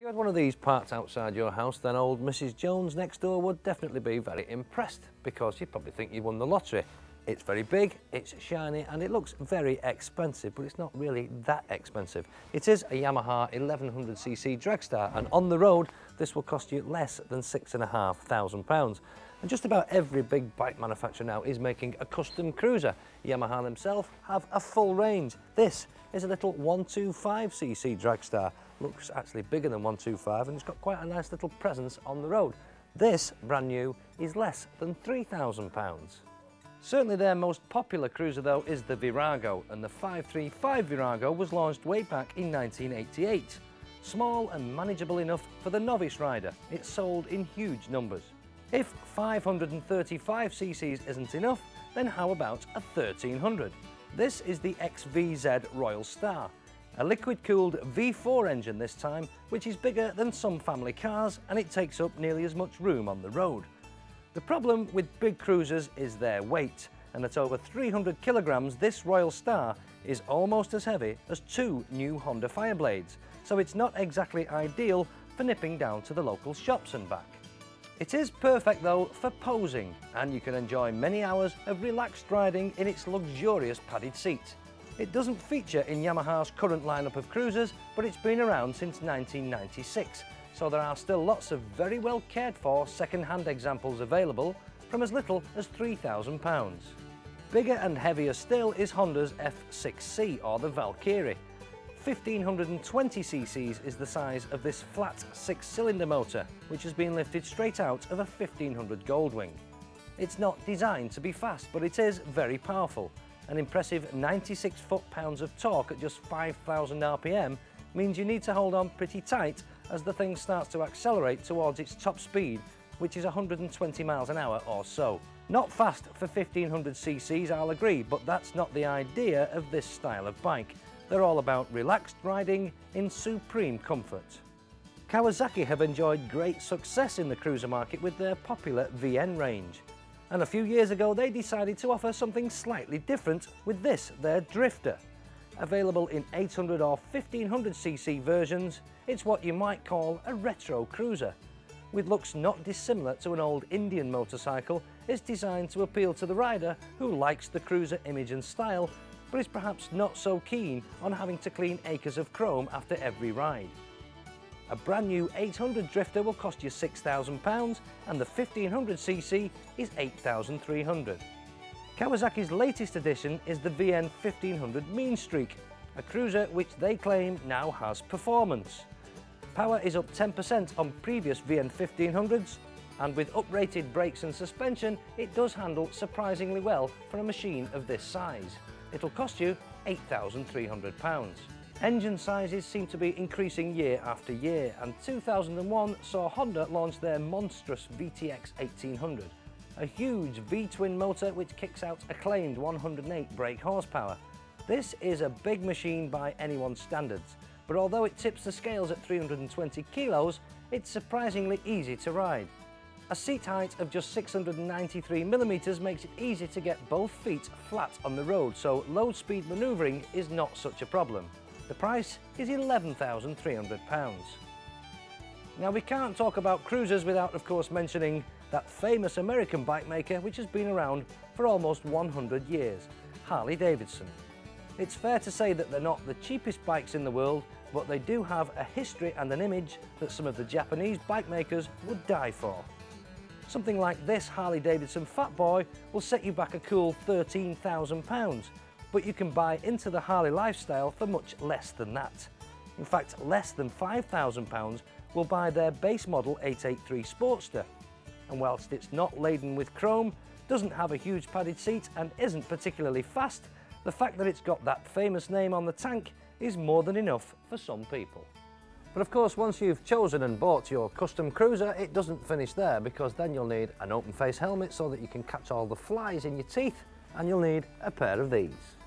If you had one of these parked outside your house, then old Mrs Jones next door would definitely be very impressed because you'd probably think you won the lottery. It's very big, it's shiny and it looks very expensive, but it's not really that expensive. It is a Yamaha 1100cc Dragstar and on the road this will cost you less than six and a half thousand pounds. And just about every big bike manufacturer now is making a custom cruiser. Yamaha themselves have a full range. This is a little 125cc Dragstar looks actually bigger than 125 and it's got quite a nice little presence on the road. This, brand new, is less than £3,000. Certainly their most popular cruiser though is the Virago and the 535 Virago was launched way back in 1988. Small and manageable enough for the novice rider, it sold in huge numbers. If 535 cc's isn't enough, then how about a 1300? This is the XVZ Royal Star, a liquid-cooled V4 engine this time, which is bigger than some family cars and it takes up nearly as much room on the road. The problem with big cruisers is their weight, and at over 300 kilograms, this Royal Star is almost as heavy as two new Honda Fireblades, so it's not exactly ideal for nipping down to the local shops and back. It is perfect though for posing, and you can enjoy many hours of relaxed riding in its luxurious padded seat. It doesn't feature in Yamaha's current lineup of cruisers, but it's been around since 1996, so there are still lots of very well cared for second-hand examples available from as little as £3,000. Bigger and heavier still is Honda's F6C or the Valkyrie. 1520 cc's is the size of this flat six-cylinder motor, which has been lifted straight out of a 1500 Goldwing. It's not designed to be fast, but it is very powerful, an impressive 96 foot-pounds of torque at just 5,000 RPM means you need to hold on pretty tight as the thing starts to accelerate towards its top speed, which is 120 miles an hour or so. Not fast for 1500 cc's, I'll agree, but that's not the idea of this style of bike. They're all about relaxed riding in supreme comfort. Kawasaki have enjoyed great success in the cruiser market with their popular VN range. And a few years ago, they decided to offer something slightly different with this, their Drifter. Available in 800 or 1500cc versions, it's what you might call a retro cruiser. With looks not dissimilar to an old Indian motorcycle, it's designed to appeal to the rider who likes the cruiser image and style, but is perhaps not so keen on having to clean acres of chrome after every ride. A brand new 800 Drifter will cost you £6,000 and the 1500cc is 8,300. Kawasaki's latest addition is the VN 1500 Mean Streak, a cruiser which they claim now has performance. Power is up 10% on previous VN 1500s and with uprated brakes and suspension it does handle surprisingly well for a machine of this size. It'll cost you £8,300. Engine sizes seem to be increasing year after year and 2001 saw Honda launch their monstrous VTX 1800, a huge V-twin motor which kicks out acclaimed 108 brake horsepower. This is a big machine by anyone's standards, but although it tips the scales at 320 kilos, it's surprisingly easy to ride. A seat height of just 693 millimeters makes it easy to get both feet flat on the road, so low speed maneuvering is not such a problem. The price is £11,300. Now we can't talk about cruisers without of course mentioning that famous American bike maker which has been around for almost 100 years, Harley Davidson. It's fair to say that they're not the cheapest bikes in the world, but they do have a history and an image that some of the Japanese bike makers would die for. Something like this Harley Davidson Fat Boy will set you back a cool £13,000, but you can buy into the Harley lifestyle for much less than that. In fact, less than £5,000 will buy their base model 883 Sportster. And whilst it's not laden with chrome, doesn't have a huge padded seat and isn't particularly fast, the fact that it's got that famous name on the tank is more than enough for some people. But of course, once you've chosen and bought your custom cruiser, it doesn't finish there because then you'll need an open face helmet so that you can catch all the flies in your teeth and you'll need a pair of these.